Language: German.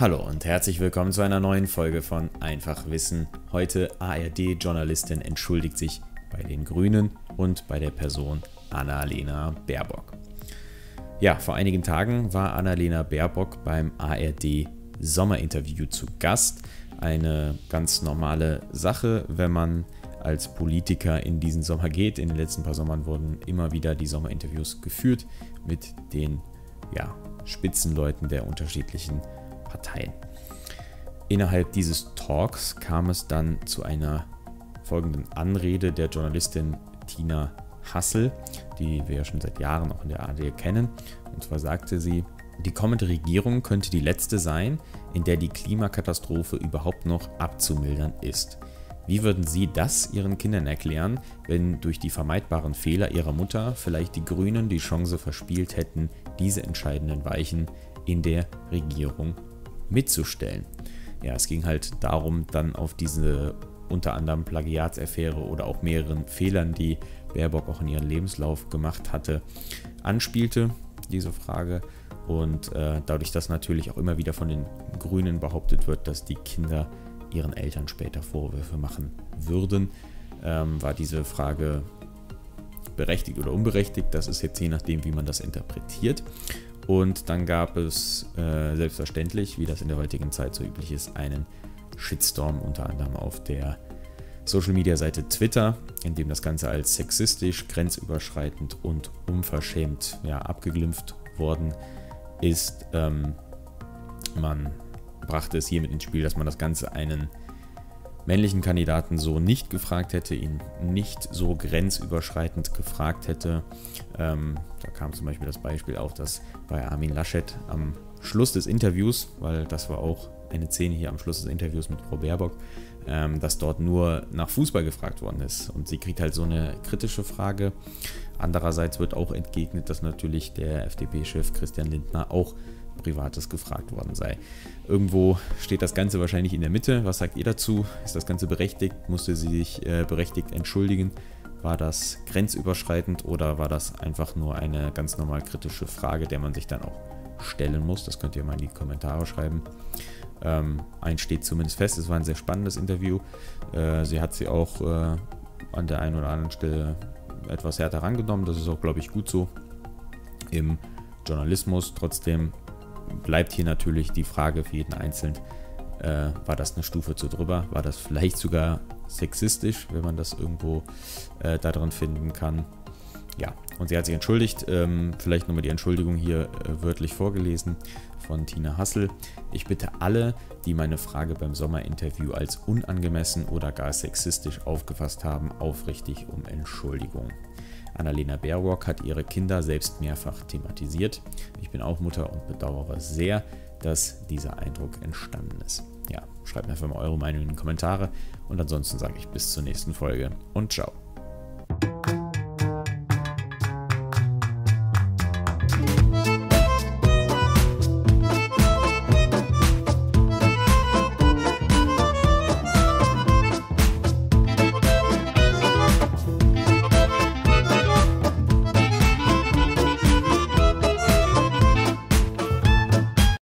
Hallo und herzlich willkommen zu einer neuen Folge von Einfach Wissen. Heute ARD-Journalistin entschuldigt sich bei den Grünen und bei der Person Annalena Baerbock. Ja, vor einigen Tagen war Annalena Baerbock beim ARD Sommerinterview zu Gast. Eine ganz normale Sache, wenn man als Politiker in diesen Sommer geht. In den letzten paar Sommern wurden immer wieder die Sommerinterviews geführt mit den ja, Spitzenleuten der unterschiedlichen Parteien. Innerhalb dieses Talks kam es dann zu einer folgenden Anrede der Journalistin Tina Hassel, die wir ja schon seit Jahren auch in der ARD kennen. Und zwar sagte sie, die kommende Regierung könnte die letzte sein, in der die Klimakatastrophe überhaupt noch abzumildern ist. Wie würden Sie das Ihren Kindern erklären, wenn durch die vermeidbaren Fehler Ihrer Mutter vielleicht die Grünen die Chance verspielt hätten, diese entscheidenden Weichen in der Regierung mitzustellen? Ja, es ging halt darum, dann auf diese unter anderem Plagiatsaffäre oder auch mehreren Fehlern, die Baerbock auch in ihrem Lebenslauf gemacht hatte, anspielte, diese Frage. Und äh, dadurch, dass natürlich auch immer wieder von den Grünen behauptet wird, dass die Kinder ihren Eltern später Vorwürfe machen würden, ähm, war diese Frage berechtigt oder unberechtigt. Das ist jetzt je nachdem, wie man das interpretiert. Und dann gab es äh, selbstverständlich, wie das in der heutigen Zeit so üblich ist, einen Shitstorm unter anderem auf der Social Media Seite Twitter, in dem das Ganze als sexistisch, grenzüberschreitend und unverschämt ja, abgeglimpft worden ist. Ähm, man brachte es hiermit ins Spiel, dass man das Ganze einen männlichen Kandidaten so nicht gefragt hätte, ihn nicht so grenzüberschreitend gefragt hätte. Ähm, da kam zum Beispiel das Beispiel auf, dass bei Armin Laschet am Schluss des Interviews, weil das war auch eine Szene hier am Schluss des Interviews mit Frau Baerbock, ähm, dass dort nur nach Fußball gefragt worden ist. Und sie kriegt halt so eine kritische Frage. Andererseits wird auch entgegnet, dass natürlich der FDP-Chef Christian Lindner auch Privates gefragt worden sei. Irgendwo steht das Ganze wahrscheinlich in der Mitte. Was sagt ihr dazu? Ist das Ganze berechtigt? Musste sie sich äh, berechtigt entschuldigen? War das grenzüberschreitend oder war das einfach nur eine ganz normal kritische Frage, der man sich dann auch stellen muss? Das könnt ihr mal in die Kommentare schreiben. Ähm, eins steht zumindest fest, es war ein sehr spannendes Interview. Äh, sie hat sie auch äh, an der einen oder anderen Stelle etwas härter rangenommen. Das ist auch, glaube ich, gut so im Journalismus. Trotzdem bleibt hier natürlich die Frage für jeden Einzelnen, äh, war das eine Stufe zu drüber? War das vielleicht sogar sexistisch, wenn man das irgendwo äh, da drin finden kann? Ja, und sie hat sich entschuldigt. Ähm, vielleicht nochmal die Entschuldigung hier äh, wörtlich vorgelesen von Tina Hassel. Ich bitte alle, die meine Frage beim Sommerinterview als unangemessen oder gar sexistisch aufgefasst haben, aufrichtig um Entschuldigung. Annalena Baerbock hat ihre Kinder selbst mehrfach thematisiert. Ich bin auch Mutter und bedauere sehr, dass dieser Eindruck entstanden ist. Ja, schreibt mir einfach mal eure Meinung in die Kommentare und ansonsten sage ich bis zur nächsten Folge und ciao.